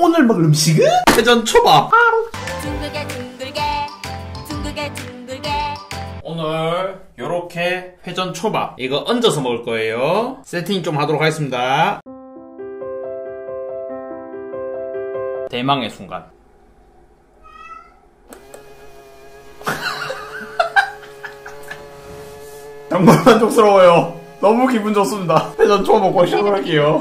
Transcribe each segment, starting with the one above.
오늘 먹을 음식은 회전 초밥. 둥글게 둥글게 둥글게 둥글게 오늘 요렇게 회전 초밥 이거 얹어서 먹을 거예요. 세팅 좀 하도록 하겠습니다. 대망의 순간. 정말 만족스러워요. 너무 기분 좋습니다. 회전 초밥 먹고 시작할게요.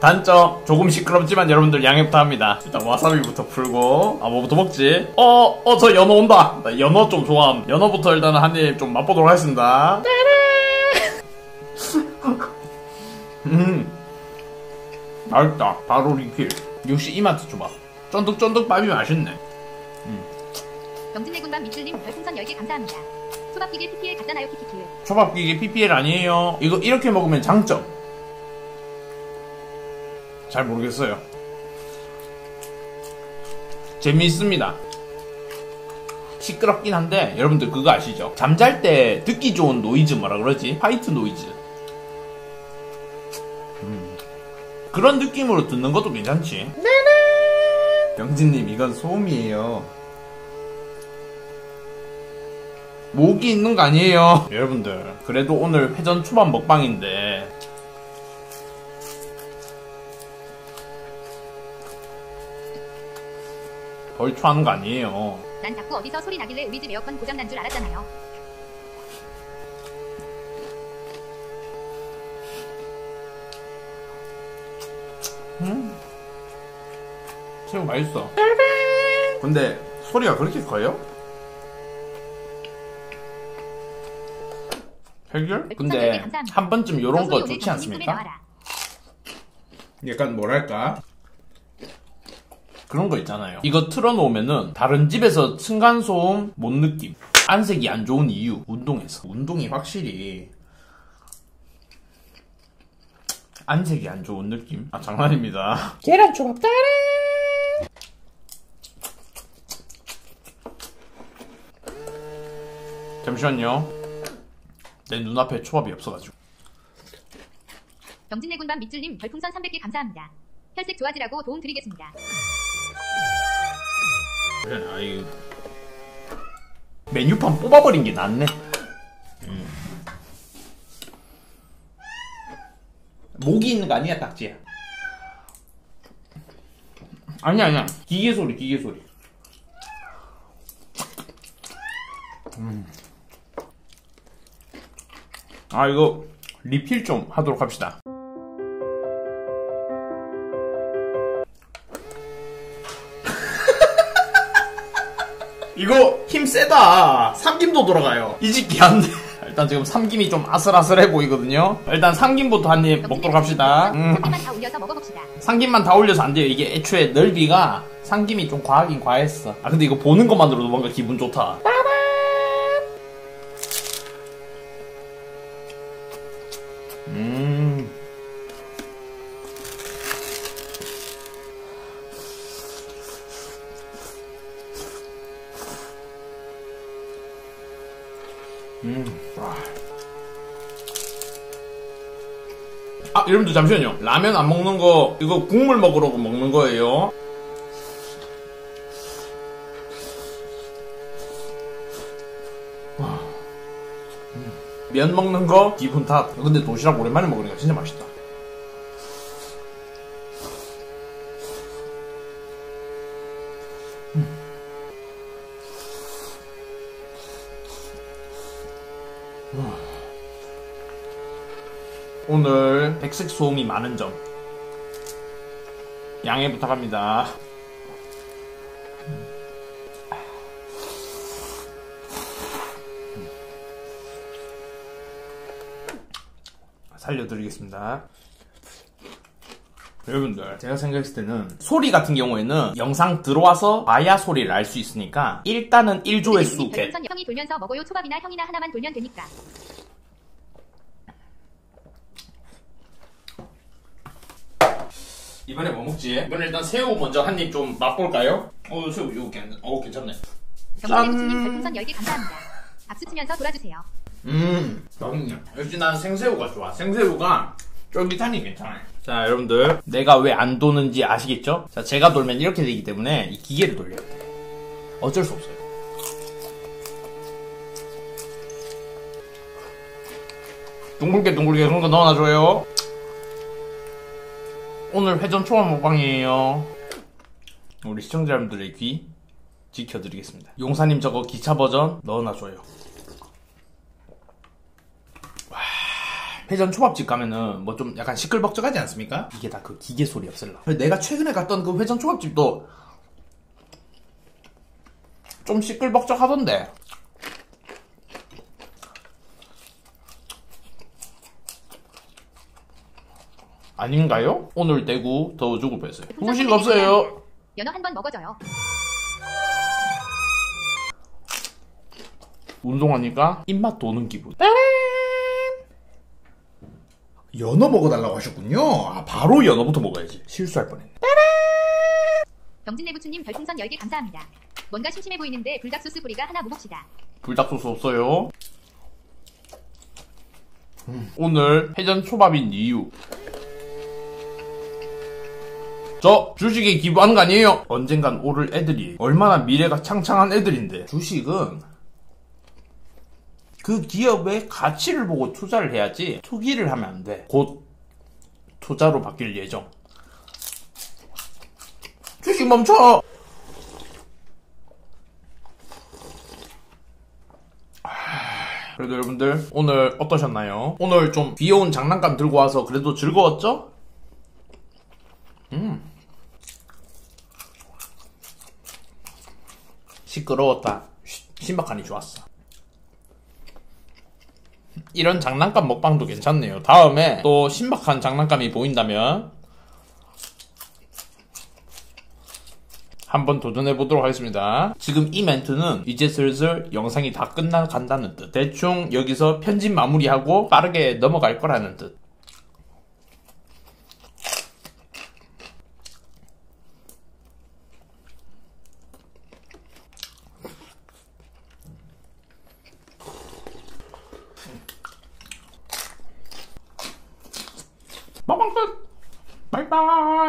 단점 조금 시끄럽지만 여러분들 양해 부탁합니다. 일단 와사비부터 풀고. 아 뭐부터 먹지? 어 어 저 연어 온다. 나 연어 좀 좋아함. 연어부터 일단 한 입 좀 맛보도록 하겠습니다. 음. 맛있다. 바로 리필. 역시 이마트 초밥 쫀득쫀득 밥이 맛있네. 병진내 군밤 미출님 별풍선 10개 감사합니다. 초밥기계 PPL 갖다놔요 키키키 초밥기계 PPL 아니에요. 이거 이렇게 먹으면 장점 잘 모르겠어요. 재미있습니다. 시끄럽긴 한데 여러분들 그거 아시죠? 잠잘 때 듣기 좋은 노이즈 뭐라 그러지? white noise. 음. 그런 느낌으로 듣는 것도 괜찮지. 네네! 병진님 이건 소음이에요. 목이 있는 거 아니에요. 여러분들 그래도 오늘 회전 초밥 먹방인데 벌초 하는 거 아니에요 난 자꾸 어디서 소리 나길래 우리 집 에어컨 고장 난 줄 알았잖아요 새우 맛있어. 근데 소리가 그렇게 커요? 해결? 근데 한 번쯤 요런 거 좋지 않습니까? 약간 뭐랄까? 그런 거 있잖아요. 이거 틀어놓으면은 다른 집에서 층간소음 못 느낌. 안색이 안 좋은 이유. 운동해서. 운동이 확실히 안색이 안 좋은 느낌. 아 장난입니다. 계란 초밥 따라. 잠시만요. 내 눈앞에 초밥이 없어가지고. 병진내 군밤 미출님 별풍선 300개 감사합니다 혈색 좋아지라고 도움 드리겠습니다 그래, 아이 메뉴판 뽑아버린 게 낫네. 음. 목이 있는 거 아니야, 딱지야? 아니야, 아니야. 기계 소리, 기계 소리. 음. 아, 이거 리필 좀 하도록 합시다. 이거 힘 세다. 삼김도 돌아가요. 이집기 안 돼. 일단 지금 삼김이 좀 아슬아슬해 보이거든요. 일단 삼김부터 한 입 먹도록 합시다. 음, 삼김만 다 올려서 먹어봅시다 삼김만 다 올려서 안 돼요. 이게 애초에 넓이가 삼김이 좀 과하긴 과했어. 아 근데 이거 보는 것만으로도 뭔가 기분 좋다. 음. 와. 아, 여러분들 잠시만요. 라면 안 먹는 거, 이거 국물 먹으러 먹는 거예요. 와. 음. 면 먹는 거 기분 탓. 근데 도시락 오랜만에 먹으니까 진짜 맛있다. 오늘 백색 소음이 많은 점 양해 부탁합니다. 살려드리겠습니다. 여러분들 제가 생각했을 때는 소리 같은 경우에는 영상 들어와서 봐야 소리를 알 수 있으니까 일단은 1조회수 개 별풍선 형이 돌면서 먹어요 초밥이나 형이나 하나만 돌면 되니까 이번에 뭐 먹지? 이번에 일단 새우 먼저 한 입 좀 맛볼까요? 어 새우 이거 괜, 어, 괜찮네 별풍선 10개 감사합니다 박수 치면서 돌아주세요 음 맛있네 역시 난 생새우가 좋아 생새우가 쫄깃하니 괜찮아요 자, 여러분들. 내가 왜 안 도는지 아시겠죠? 자, 제가 돌면 이렇게 되기 때문에 이 기계를 돌려야 돼. 어쩔 수 없어요. 둥글게 둥글게 그런 거 넣어놔줘요. 오늘 회전 초밥 먹방이에요. 우리 시청자 여러분들의 귀 지켜드리겠습니다. 용사님 저거 기차 버전 넣어놔줘요. 와, 회전 초밥집 가면은 뭐 좀 약간 시끌벅적하지 않습니까? 이게 다 그 기계 소리 없을라. 내가 최근에 갔던 그 회전 초밥집도 좀 시끌벅적하던데. 아닌가요? 오늘 대구 더 죽을 뻔했어요. 후식 없어요. 연어 한 번 먹어줘요. 운동하니까 입맛 도는 기분. 연어 먹어달라고 하셨군요. 아, 바로 연어부터 먹어야지. 실수할 뻔했네. 병진내 부추님 별풍선 10개 감사합니다. 뭔가 심심해 보이는데 불닭 소스 뿌리가 하나 먹읍시다. 불닭소스 없어요. 음, 오늘 회전 초밥인 이유. 저 주식에 기부하는 거 아니에요? 언젠간 오를 애들이 얼마나 미래가 창창한 애들인데 주식은 그 기업의 가치를 보고 투자를 해야지 투기를 하면 안 돼. 곧 투자로 바뀔 예정. 주식 멈춰! 그래도 여러분들 오늘 어떠셨나요? 오늘 좀 귀여운 장난감 들고 와서 그래도 즐거웠죠? 시끄러웠다. 쉬, 신박하니 좋았어. 이런 장난감 먹방도 괜찮네요. 다음에 또 신박한 장난감이 보인다면 한번 도전해 보도록 하겠습니다. 지금 이 멘트는 이제 슬슬 영상이 다 끝나간다는 뜻. 대충 여기서 편집 마무리하고 빠르게 넘어갈 거라는 뜻. 먹방 끝! 바이바이!